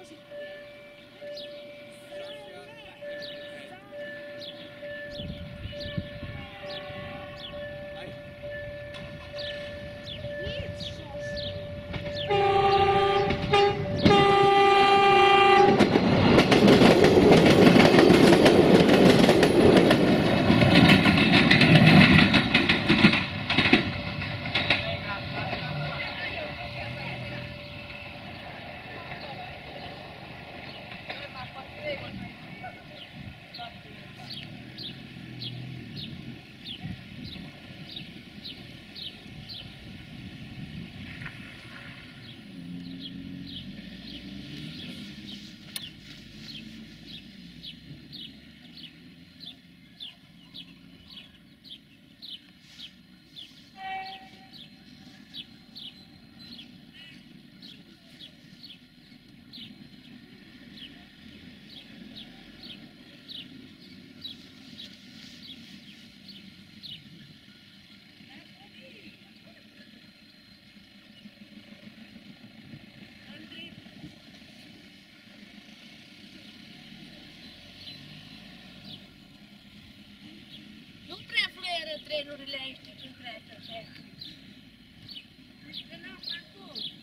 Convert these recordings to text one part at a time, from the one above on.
소식들 Nu prea fluieră trenurile aici, cum prea să fac. Că n-au acolo.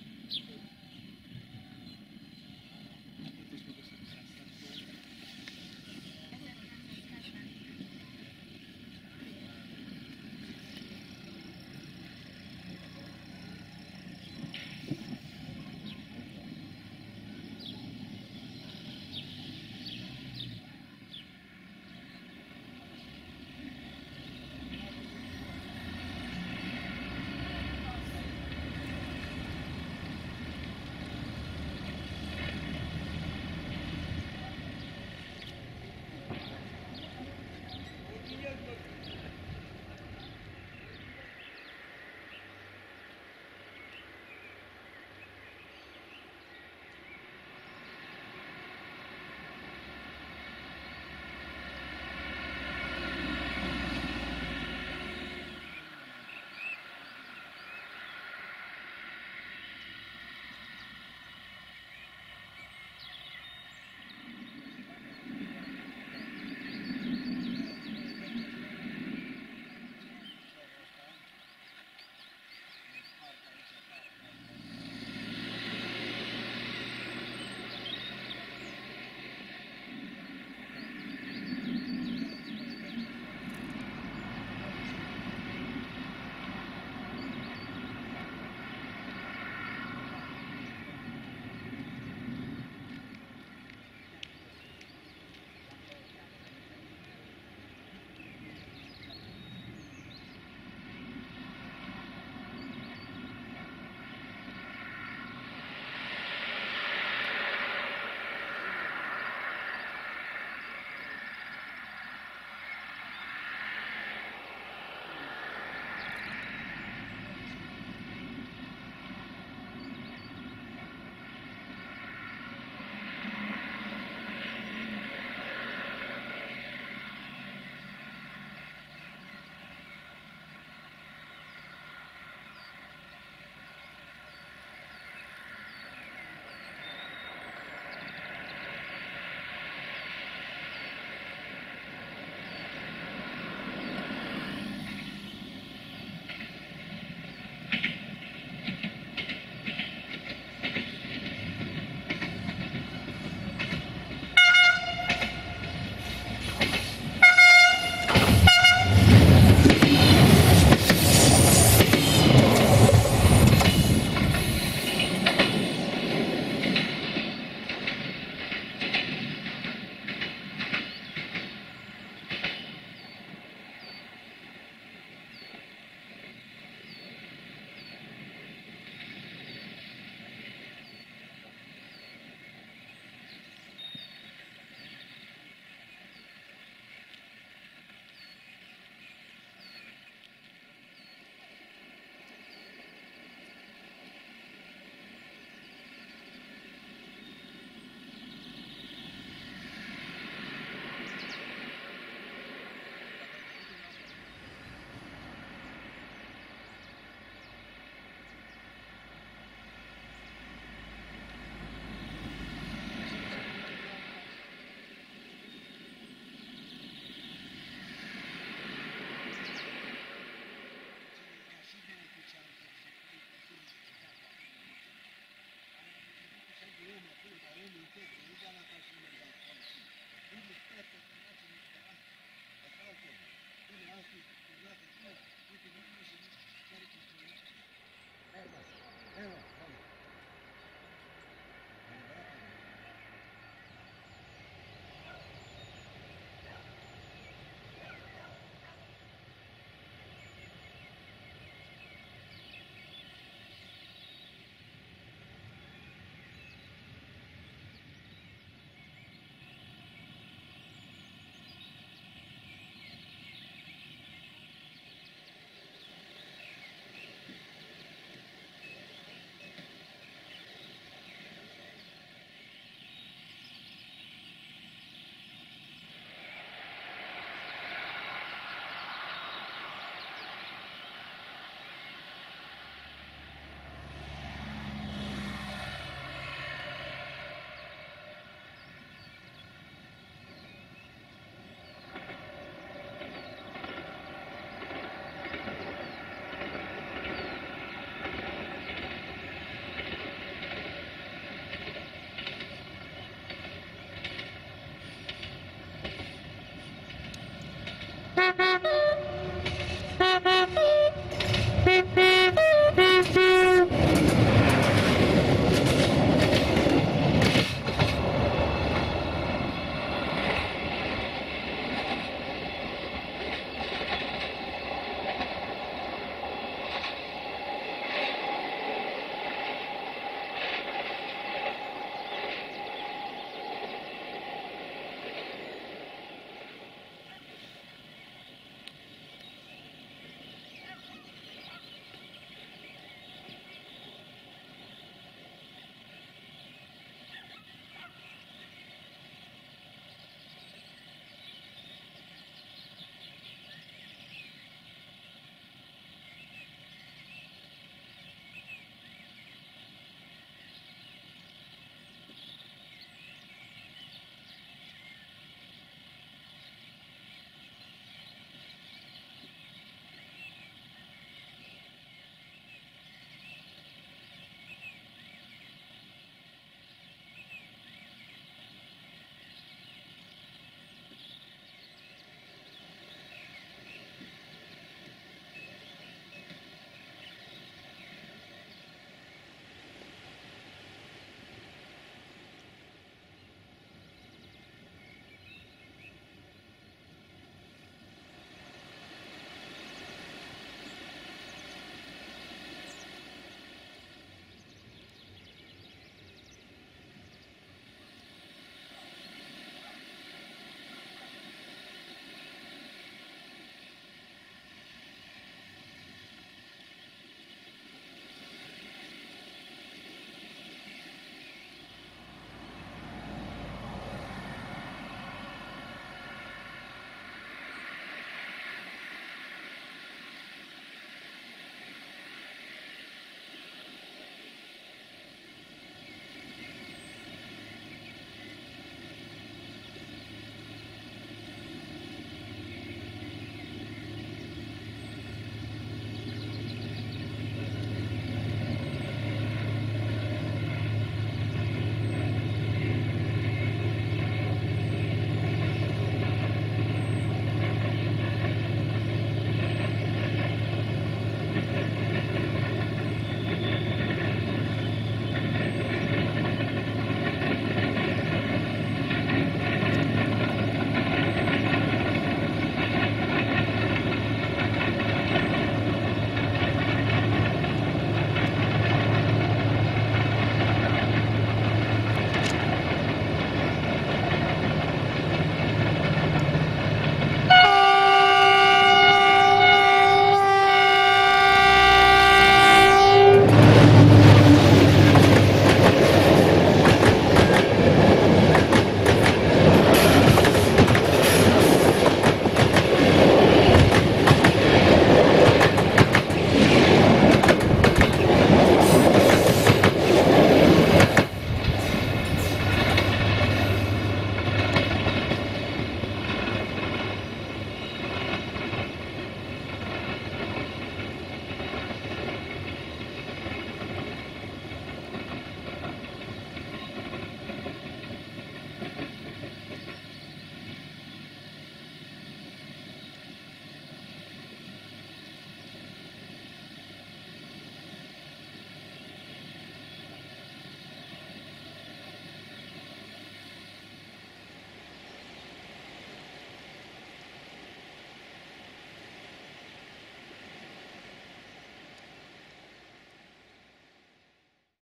Thank you.